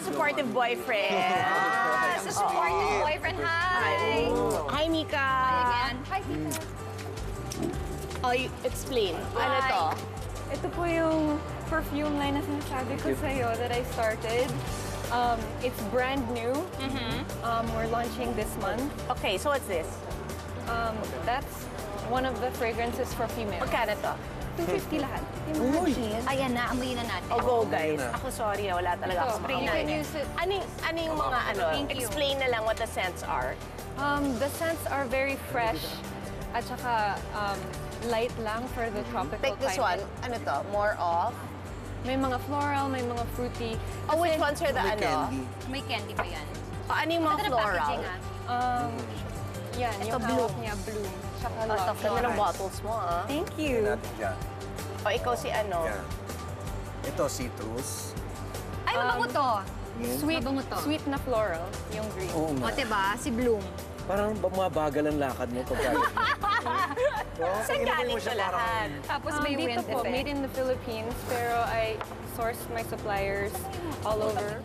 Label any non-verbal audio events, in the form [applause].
supportive boyfriend. [laughs] Ah, sa supportive boyfriend. Hi! Hi, Mika. Again. Hi, Tita. Oh, you- explain. Ano Hi. to? Ito po yung perfume line na sinasabi ko sa'yo that I started. Um, it's brand new. Um, we're launching this month. Okay, so what's this? Um, that's one of the fragrances for female. Magkano to? 250 lahat. Ayan na, amoy na natin. Oh, go guys. Ako sorry, ah, wala talaga ako Ito, spray you can use it. Ano, yung- ano yung mga ano? Thank you. Explain na lang what the scents are. Um, the scents are very fresh at saka um, light lang for the tropical Take this one. climate. Ano to? More of? May mga floral, may mga fruity. Oh, which Kasi, ones are the May ano? candy. May candy pa yan. Oh, ano yung mga Ito na floral? packaging ah. Um, yan, Ito, yung bloom. hawak niya, bloom. Tsaka Oh, ganda ng bottles mo, ah. Thank you. natin dyan. O, ikaw si ano? Yan. Ito, citrus. Ay, mabango to. Sweet, Mabango to. sweet na floral, yung green. Oo O, nga. diba? Si Bloom. Parang ba- mabagal ang lakad mo pagka Saan galing [laughs] sa lahat? Tapos Um, may dito wind po, effect. made in the Philippines, pero I sourced my suppliers all over.